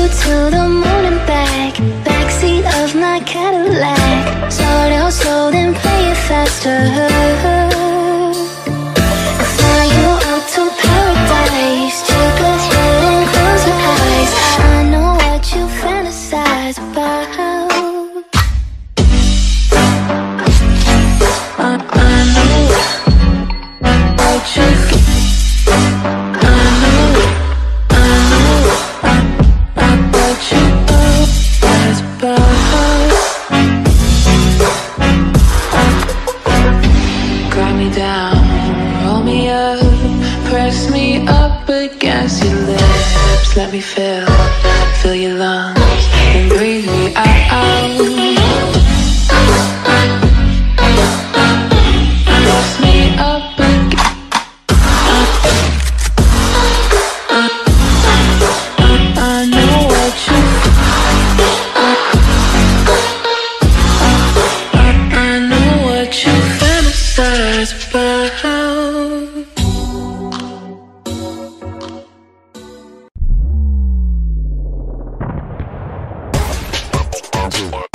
you to the morning, and back Backseat of my Cadillac. Slow down slow then play it faster. Fly you out to paradise Take a hit and close your eyes. I know what you fantasize about. I, I know what you down, roll me up, press me up two.